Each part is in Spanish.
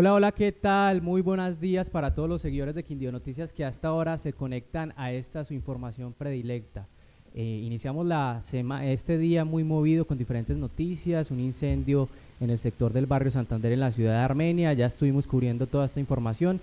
Hola, hola, ¿qué tal? Muy buenos días para todos los seguidores de Quindío Noticias que hasta ahora se conectan a esta su información predilecta. Eh, iniciamos la este día muy movido con diferentes noticias, un incendio en el sector del barrio Santander en la ciudad de Armenia, ya estuvimos cubriendo toda esta información.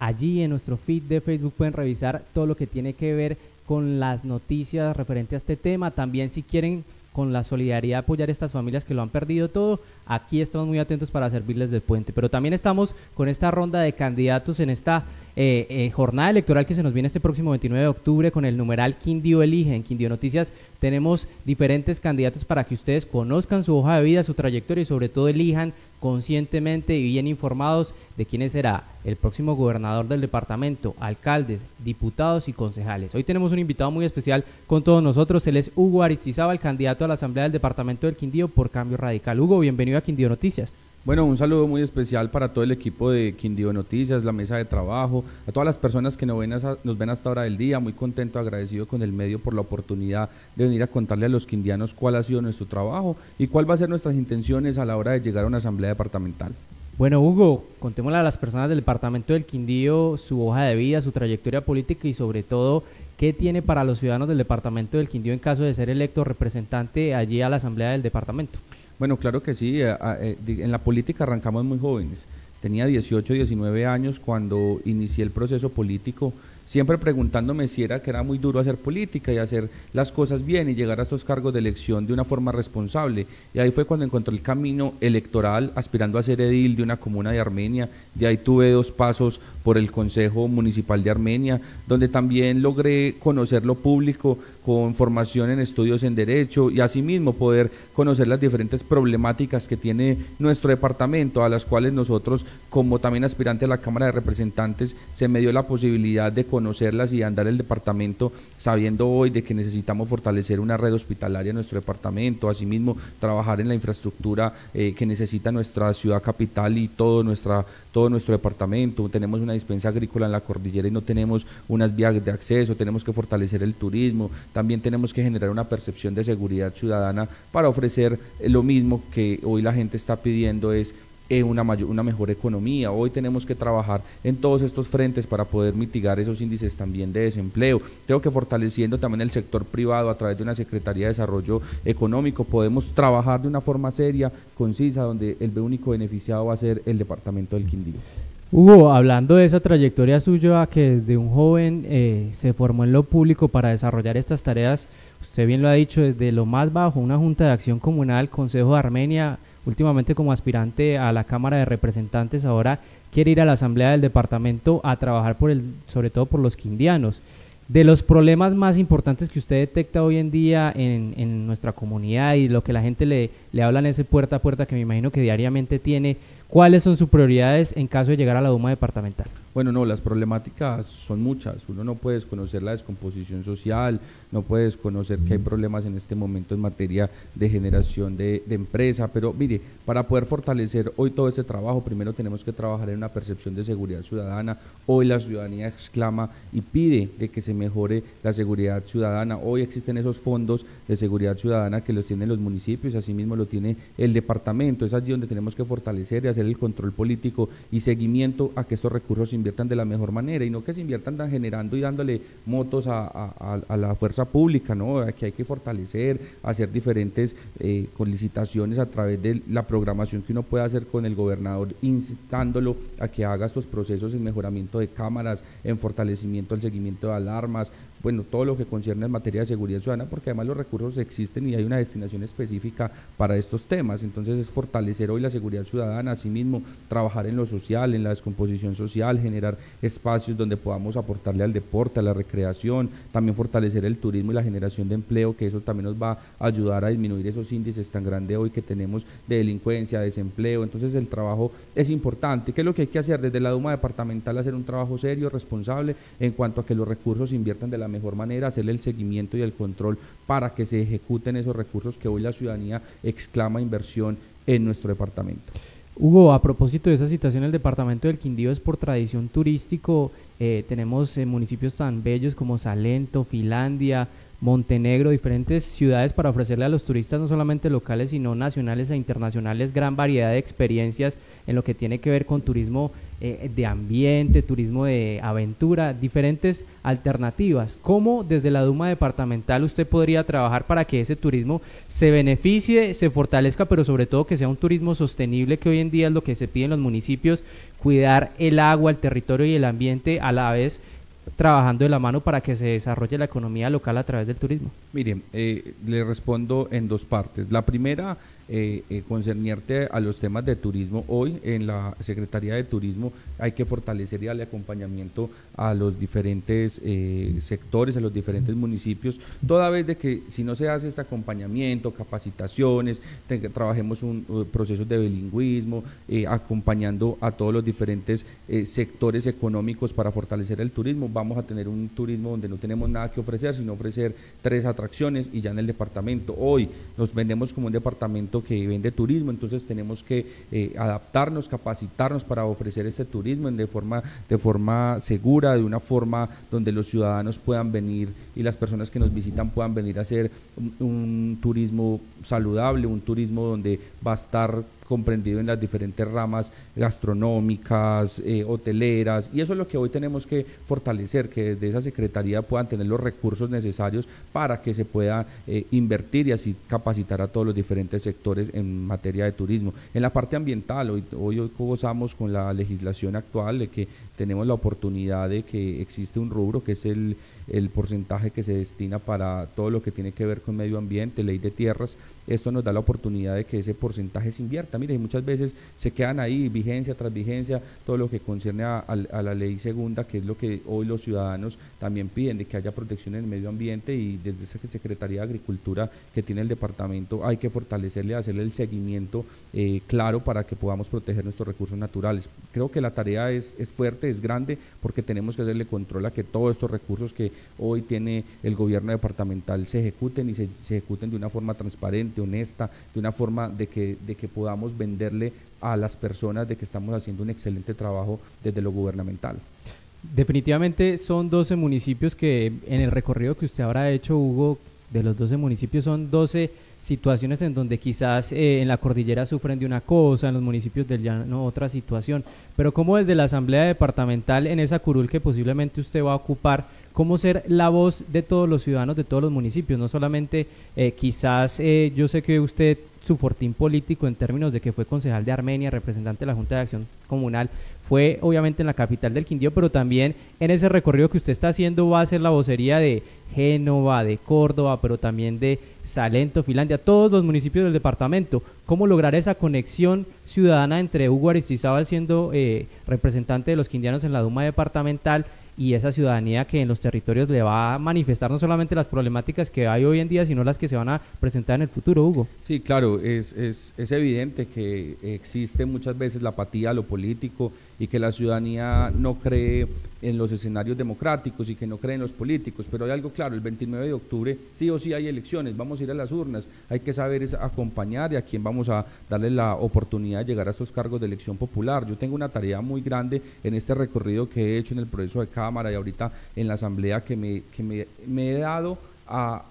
Allí en nuestro feed de Facebook pueden revisar todo lo que tiene que ver con las noticias referente a este tema. También si quieren con la solidaridad apoyar a estas familias que lo han perdido todo. Aquí estamos muy atentos para servirles de puente. Pero también estamos con esta ronda de candidatos en esta eh, eh, jornada electoral que se nos viene este próximo 29 de octubre con el numeral Quindío Elige. En Quindío Noticias tenemos diferentes candidatos para que ustedes conozcan su hoja de vida, su trayectoria y sobre todo elijan conscientemente y bien informados de quién será el próximo gobernador del departamento, alcaldes, diputados y concejales. Hoy tenemos un invitado muy especial con todos nosotros, él es Hugo Aristizábal, candidato a la Asamblea del Departamento del Quindío por Cambio Radical. Hugo, bienvenido a Quindío Noticias. Bueno, un saludo muy especial para todo el equipo de Quindío Noticias, la mesa de trabajo, a todas las personas que nos ven, nos ven hasta ahora del día, muy contento, agradecido con el medio por la oportunidad de venir a contarle a los quindianos cuál ha sido nuestro trabajo y cuál va a ser nuestras intenciones a la hora de llegar a una asamblea departamental. Bueno, Hugo, contémosle a las personas del departamento del Quindío su hoja de vida, su trayectoria política y sobre todo qué tiene para los ciudadanos del departamento del Quindío en caso de ser electo representante allí a la asamblea del departamento. Bueno, claro que sí. Eh, eh, en la política arrancamos muy jóvenes. Tenía 18, 19 años cuando inicié el proceso político siempre preguntándome si era que era muy duro hacer política y hacer las cosas bien y llegar a estos cargos de elección de una forma responsable. Y ahí fue cuando encontré el camino electoral aspirando a ser edil de una comuna de Armenia. De ahí tuve dos pasos por el Consejo Municipal de Armenia, donde también logré conocer lo público con formación en estudios en Derecho y asimismo poder conocer las diferentes problemáticas que tiene nuestro departamento, a las cuales nosotros, como también aspirante a la Cámara de Representantes, se me dio la posibilidad de conocerlas y andar el departamento sabiendo hoy de que necesitamos fortalecer una red hospitalaria en nuestro departamento, asimismo trabajar en la infraestructura eh, que necesita nuestra ciudad capital y todo, nuestra, todo nuestro departamento. Tenemos una dispensa agrícola en la cordillera y no tenemos unas vías de acceso, tenemos que fortalecer el turismo, también tenemos que generar una percepción de seguridad ciudadana para ofrecer lo mismo que hoy la gente está pidiendo es una, mayor, una mejor economía. Hoy tenemos que trabajar en todos estos frentes para poder mitigar esos índices también de desempleo. Creo que fortaleciendo también el sector privado a través de una Secretaría de Desarrollo Económico podemos trabajar de una forma seria, concisa, donde el único beneficiado va a ser el departamento del Quindío. Hugo, hablando de esa trayectoria suya que desde un joven eh, se formó en lo público para desarrollar estas tareas, usted bien lo ha dicho, desde lo más bajo, una Junta de Acción Comunal, Consejo de Armenia, últimamente como aspirante a la Cámara de Representantes, ahora quiere ir a la Asamblea del Departamento a trabajar por el, sobre todo por los quindianos. De los problemas más importantes que usted detecta hoy en día en, en nuestra comunidad y lo que la gente le, le habla en ese puerta a puerta que me imagino que diariamente tiene, ¿cuáles son sus prioridades en caso de llegar a la Duma departamental? Bueno, no, las problemáticas son muchas. Uno no puede desconocer la descomposición social, no puede desconocer que hay problemas en este momento en materia de generación de, empresa, pero mire, para poder fortalecer hoy todo este trabajo, primero tenemos que trabajar en una percepción de seguridad ciudadana. Hoy la ciudadanía exclama y pide de que se mejore la seguridad ciudadana. Hoy existen esos fondos de seguridad ciudadana que los tienen los municipios, asimismo lo tiene el departamento. Es allí donde tenemos que fortalecer y hacer el control político y seguimiento a que estos recursos inviertan de la mejor manera y no que se inviertan generando y dándole motos a, la fuerza pública, ¿no? Que hay que fortalecer, hacer diferentes eh, licitaciones a través de la programación que uno puede hacer con el gobernador, instándolo a que haga estos procesos en mejoramiento de cámaras, en fortalecimiento del seguimiento de alarmas, bueno, todo lo que concierne en materia de seguridad ciudadana, porque además los recursos existen y hay una destinación específica para estos temas. Entonces es fortalecer hoy la seguridad ciudadana, asimismo trabajar en lo social, en la descomposición social, generar espacios donde podamos aportarle al deporte, a la recreación, también fortalecer el turismo y la generación de empleo, que eso también nos va a ayudar a disminuir esos índices tan grandes hoy que tenemos de delincuencia, desempleo. Entonces el trabajo es importante. ¿Qué es lo que hay que hacer desde la Duma departamental? Hacer un trabajo serio, responsable en cuanto a que los recursos se inviertan de la mejor manera, hacerle el seguimiento y el control para que se ejecuten esos recursos que hoy la ciudadanía exclama inversión en nuestro departamento. Hugo, a propósito de esa situación, el departamento del Quindío es por tradición turístico. Eh, tenemos eh, municipios tan bellos como Salento, Finlandia, Montenegro, diferentes ciudades para ofrecerle a los turistas no solamente locales, sino nacionales e internacionales gran variedad de experiencias en lo que tiene que ver con turismo eh, de ambiente, turismo de aventura, diferentes alternativas. ¿Cómo desde la Duma departamental usted podría trabajar para que ese turismo se beneficie, se fortalezca, pero sobre todo que sea un turismo sostenible, que hoy en día es lo que se pide en los municipios, cuidar el agua, el territorio y el ambiente a la vez trabajando de la mano para que se desarrolle la economía local a través del turismo? Miren, eh, le respondo en dos partes. La primera eh, eh, a los temas de turismo. Hoy en la Secretaría de Turismo hay que fortalecer darle acompañamiento a los diferentes eh, sectores, a los diferentes municipios, toda vez de que si no se hace este acompañamiento, capacitaciones, trabajemos un proceso de bilingüismo, acompañando a todos los diferentes sectores económicos para fortalecer el turismo, vamos a tener un turismo donde no tenemos nada que ofrecer, sino ofrecer tres atracciones y ya en el departamento. Hoy nos vendemos como un departamento que vende turismo, entonces tenemos que eh, adaptarnos, capacitarnos para ofrecer este turismo de forma, de forma segura, de una forma donde los ciudadanos puedan venir y las personas que nos visitan puedan venir a hacer un turismo saludable, un turismo donde va a estar comprendido en las diferentes ramas gastronómicas, eh, hoteleras, y eso es lo que hoy tenemos que fortalecer, que desde esa Secretaría puedan tener los recursos necesarios para que se pueda eh, invertir y así capacitar a todos los diferentes sectores en materia de turismo. En la parte ambiental, hoy, hoy, hoy gozamos con la legislación actual de que tenemos la oportunidad de que existe un rubro que es el el porcentaje que se destina para todo lo que tiene que ver con medio ambiente, ley de tierras, esto nos da la oportunidad de que ese porcentaje se invierta. Mire, muchas veces se quedan ahí vigencia tras vigencia, todo lo que concierne a, la ley segunda, que es lo que hoy los ciudadanos también piden, de que haya protección en el medio ambiente y desde esa Secretaría de Agricultura que tiene el departamento hay que fortalecerle, hacerle el seguimiento eh, claro para que podamos proteger nuestros recursos naturales. Creo que la tarea es, es fuerte, es grande, porque tenemos que hacerle control a que todos estos recursos que hoy tiene el gobierno departamental se ejecuten y se, ejecuten de una forma transparente, honesta, de una forma de que, de que podamos venderle a las personas de que estamos haciendo un excelente trabajo desde lo gubernamental. Definitivamente son 12 municipios que en el recorrido que usted habrá hecho, Hugo, de los 12 municipios son 12 situaciones en donde quizás eh, en la cordillera sufren de una cosa, en los municipios del llano otra situación, pero como desde la Asamblea Departamental en esa curul que posiblemente usted va a ocupar, cómo ser la voz de todos los ciudadanos de todos los municipios, no solamente eh, quizás eh, yo sé que usted su fortín político en términos de que fue concejal de Armenia, representante de la Junta de Acción Comunal, fue obviamente en la capital del Quindío, pero también en ese recorrido que usted está haciendo va a ser la vocería de Génova, de Córdoba, pero también de Salento, Finlandia, todos los municipios del departamento. ¿Cómo lograr esa conexión ciudadana entre Hugo Aristizábal siendo eh, representante de los quindianos en la Duma departamental y esa ciudadanía que en los territorios le va a manifestar no solamente las problemáticas que hay hoy en día, sino las que se van a presentar en el futuro, Hugo. Sí, claro, es, es, es evidente que existe muchas veces la apatía a lo político y que la ciudadanía no cree en los escenarios democráticos y que no cree en los políticos, pero hay algo claro, el 29 de octubre sí o sí hay elecciones, vamos a ir a las urnas, hay que saber acompañar y a quién vamos a darle la oportunidad de llegar a estos cargos de elección popular. Yo tengo una tarea muy grande en este recorrido que he hecho en el proceso de Cámara y ahorita en la Asamblea que me, que me, he dado a,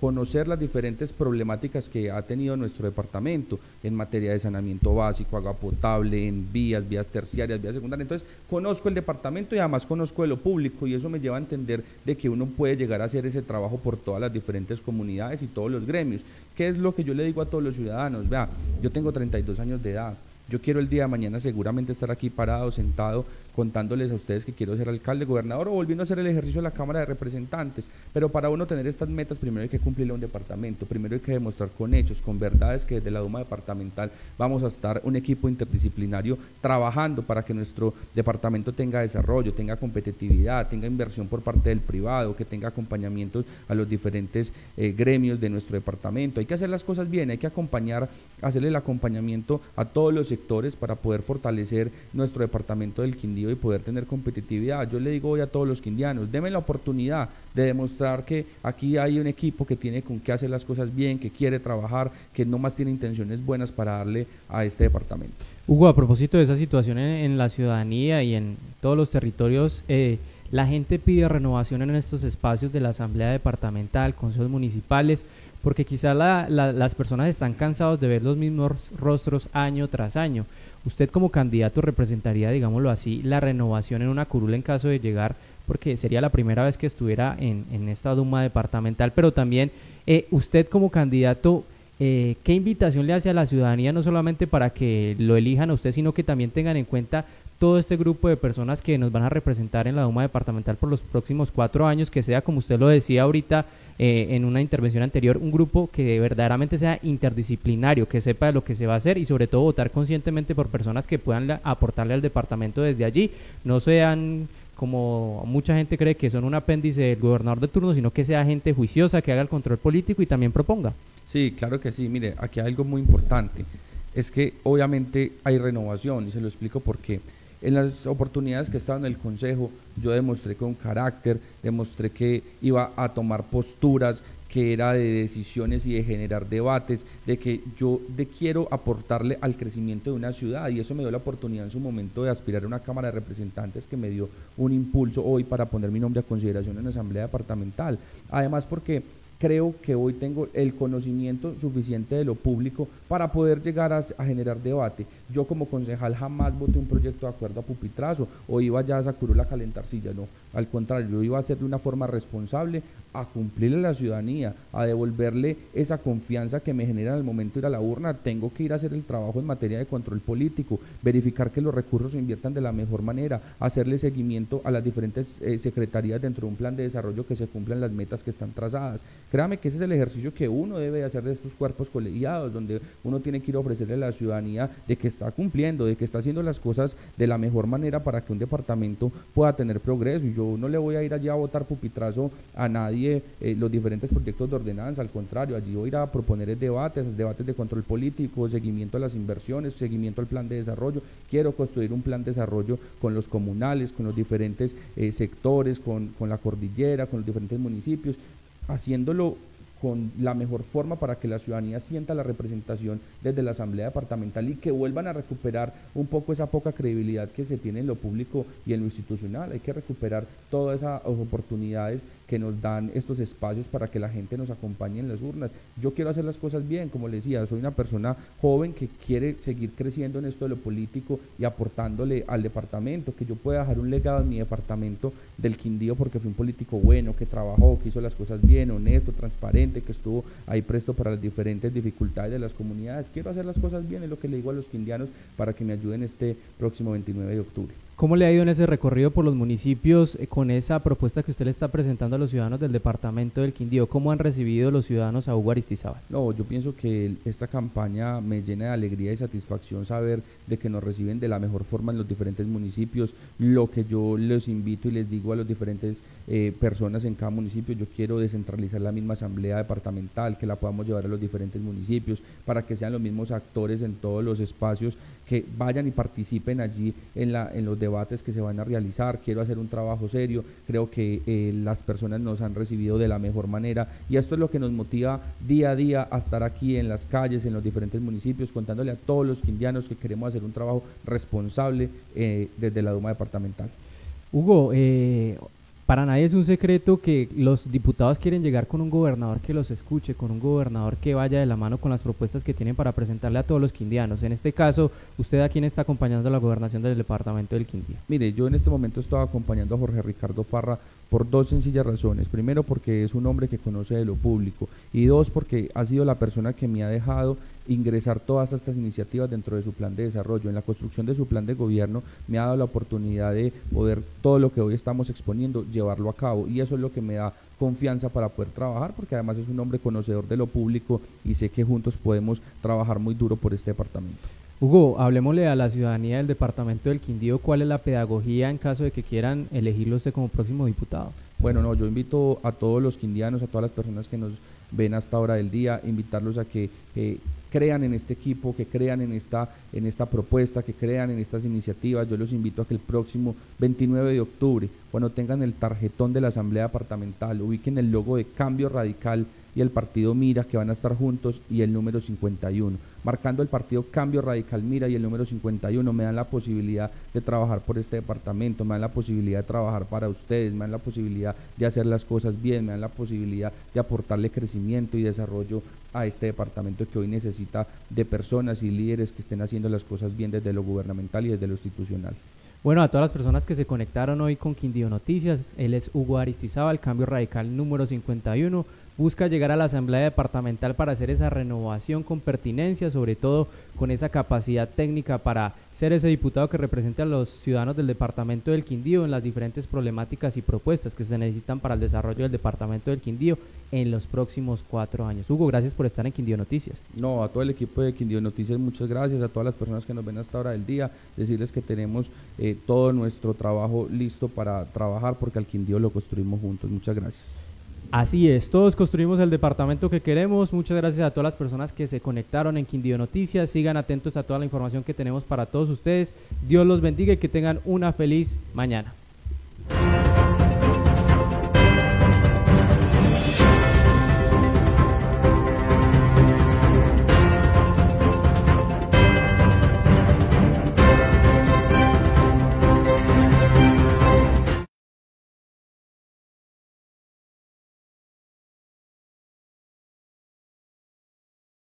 conocer las diferentes problemáticas que ha tenido nuestro departamento en materia de saneamiento básico, agua potable, en vías, vías terciarias, vías secundarias. Entonces, conozco el departamento y además conozco de lo público y eso me lleva a entender de que uno puede llegar a hacer ese trabajo por todas las diferentes comunidades y todos los gremios. ¿Qué es lo que yo le digo a todos los ciudadanos? Vea, yo tengo 32 años de edad. Yo quiero el día de mañana seguramente estar aquí parado, sentado, contándoles a ustedes que quiero ser alcalde, gobernador o volviendo a hacer el ejercicio de la Cámara de Representantes. Pero para uno tener estas metas, primero hay que cumplirle a un departamento, primero hay que demostrar con hechos, con verdades que desde la Duma departamental vamos a estar un equipo interdisciplinario trabajando para que nuestro departamento tenga desarrollo, tenga competitividad, tenga inversión por parte del privado, que tenga acompañamiento a los diferentes eh, gremios de nuestro departamento. Hay que hacer las cosas bien, hay que acompañar, hacerle el acompañamiento a todos los para poder fortalecer nuestro departamento del Quindío y poder tener competitividad. Yo le digo hoy a todos los quindianos, denme la oportunidad de demostrar que aquí hay un equipo que tiene con qué hacer las cosas bien, que quiere trabajar, que no más tiene intenciones buenas para darle a este departamento. Hugo, a propósito de esa situación en, la ciudadanía y en todos los territorios, eh, La gente pide renovación en estos espacios de la Asamblea Departamental, consejos municipales, porque quizás las personas están cansados de ver los mismos rostros año tras año. Usted como candidato representaría, digámoslo así, la renovación en una curula en caso de llegar, porque sería la primera vez que estuviera en, esta Duma departamental, pero también eh, usted como candidato, eh, ¿qué invitación le hace a la ciudadanía, no solamente para que lo elijan a usted, sino que también tengan en cuenta todo este grupo de personas que nos van a representar en la Duma departamental por los próximos cuatro años, que sea, como usted lo decía ahorita, eh, en una intervención anterior, un grupo que verdaderamente sea interdisciplinario, que sepa de lo que se va a hacer y sobre todo votar conscientemente por personas que puedan aportarle al departamento desde allí, no sean como mucha gente cree que son un apéndice del gobernador de turno, sino que sea gente juiciosa, que haga el control político y también proponga. Sí, claro que sí. Mire, aquí hay algo muy importante. Es que obviamente hay renovación y se lo explico por qué. En las oportunidades que estaba en el Consejo, yo demostré con carácter, demostré que iba a tomar posturas, que era de decisiones y de generar debates, de que yo de quiero aportarle al crecimiento de una ciudad y eso me dio la oportunidad en su momento de aspirar a una Cámara de Representantes que me dio un impulso hoy para poner mi nombre a consideración en la Asamblea Departamental. Además porque creo que hoy tengo el conocimiento suficiente de lo público para poder llegar a, generar debate. Yo como concejal jamás voté un proyecto de acuerdo a pupitrazo o iba ya a sacurar a calentar silla, no. Al contrario, yo iba a hacer de una forma responsable a cumplirle a la ciudadanía, a devolverle esa confianza que me genera en el momento de ir a la urna. Tengo que ir a hacer el trabajo en materia de control político, verificar que los recursos se inviertan de la mejor manera, hacerle seguimiento a las diferentes eh, secretarías dentro de un plan de desarrollo que se cumplan las metas que están trazadas. Créame que ese es el ejercicio que uno debe hacer de estos cuerpos colegiados, donde uno tiene que ir a ofrecerle a la ciudadanía de que está cumpliendo, de que está haciendo las cosas de la mejor manera para que un departamento pueda tener progreso. Y yo no le voy a ir allá a votar pupitrazo a nadie eh, los diferentes proyectos de ordenanza, al contrario, allí voy a ir a proponer debates, debates de control político, seguimiento a las inversiones, seguimiento al plan de desarrollo. Quiero construir un plan de desarrollo con los comunales, con los diferentes eh, sectores, con, con la cordillera, con los diferentes municipios, haciéndolo con la mejor forma para que la ciudadanía sienta la representación desde la Asamblea Departamental y que vuelvan a recuperar un poco esa poca credibilidad que se tiene en lo público y en lo institucional. Hay que recuperar todas esas oportunidades que nos dan estos espacios para que la gente nos acompañe en las urnas. Yo quiero hacer las cosas bien, como le decía, soy una persona joven que quiere seguir creciendo en esto de lo político y aportándole al departamento, que yo pueda dejar un legado en mi departamento del Quindío porque fui un político bueno, que trabajó, que hizo las cosas bien, honesto, transparente que estuvo ahí presto para las diferentes dificultades de las comunidades. Quiero hacer las cosas bien, es lo que le digo a los quindianos para que me ayuden este próximo 29 de octubre. ¿Cómo le ha ido en ese recorrido por los municipios eh, con esa propuesta que usted le está presentando a los ciudadanos del departamento del Quindío? ¿Cómo han recibido los ciudadanos a Hugo? No, yo pienso que esta campaña me llena de alegría y satisfacción saber de que nos reciben de la mejor forma en los diferentes municipios. Lo que yo les invito y les digo a las diferentes eh, personas en cada municipio, yo quiero descentralizar la misma asamblea departamental, que la podamos llevar a los diferentes municipios, para que sean los mismos actores en todos los espacios, que vayan y participen allí en, la, en los debates debates que se van a realizar, quiero hacer un trabajo serio, creo que eh, las personas nos han recibido de la mejor manera y esto es lo que nos motiva día a día a estar aquí en las calles, en los diferentes municipios, contándole a todos los quindianos que queremos hacer un trabajo responsable eh, desde la Duma departamental. Hugo, eh, para nadie es un secreto que los diputados quieren llegar con un gobernador que los escuche, con un gobernador que vaya de la mano con las propuestas que tienen para presentarle a todos los quindianos. En este caso, ¿usted a quién está acompañando la gobernación del departamento del Quindío? Mire, yo en este momento estoy acompañando a Jorge Ricardo Parra por dos sencillas razones. Primero, porque es un hombre que conoce de lo público y dos, porque ha sido la persona que me ha dejado ingresar todas estas iniciativas dentro de su plan de desarrollo. En la construcción de su plan de gobierno me ha dado la oportunidad de poder todo lo que hoy estamos exponiendo, llevarlo a cabo y eso es lo que me da confianza para poder trabajar porque además es un hombre conocedor de lo público y sé que juntos podemos trabajar muy duro por este departamento. Hugo, hablemosle a la ciudadanía del departamento del Quindío cuál es la pedagogía en caso de que quieran elegirlo usted como próximo diputado. Bueno, no, yo invito a todos los quindianos, a todas las personas que nos ven hasta hora del día, invitarlos a que eh, crean en este equipo, que crean en esta, en esta propuesta, que crean en estas iniciativas. Yo los invito a que el próximo 29 de octubre, cuando tengan el tarjetón de la Asamblea Departamental, ubiquen el logo de Cambio Radical y el partido Mira, que van a estar juntos, y el número 51. Marcando el partido Cambio Radical Mira y el número 51 me dan la posibilidad de trabajar por este departamento, me dan la posibilidad de trabajar para ustedes, me dan la posibilidad de hacer las cosas bien, me dan la posibilidad de aportarle crecimiento y desarrollo a este departamento que hoy necesita de personas y líderes que estén haciendo las cosas bien desde lo gubernamental y desde lo institucional. Bueno, a todas las personas que se conectaron hoy con Quindío Noticias, él es Hugo Aristizábal, Cambio Radical número 51 busca llegar a la Asamblea Departamental para hacer esa renovación con pertinencia, sobre todo con esa capacidad técnica para ser ese diputado que represente a los ciudadanos del Departamento del Quindío en las diferentes problemáticas y propuestas que se necesitan para el desarrollo del Departamento del Quindío en los próximos cuatro años. Hugo, gracias por estar en Quindío Noticias. No, a todo el equipo de Quindío Noticias, muchas gracias, a todas las personas que nos ven hasta ahora del día, decirles que tenemos eh, todo nuestro trabajo listo para trabajar porque al Quindío lo construimos juntos. Muchas gracias. Así es, todos construimos el departamento que queremos. Muchas gracias a todas las personas que se conectaron en Quindío Noticias. Sigan atentos a toda la información que tenemos para todos ustedes. Dios los bendiga y que tengan una feliz mañana.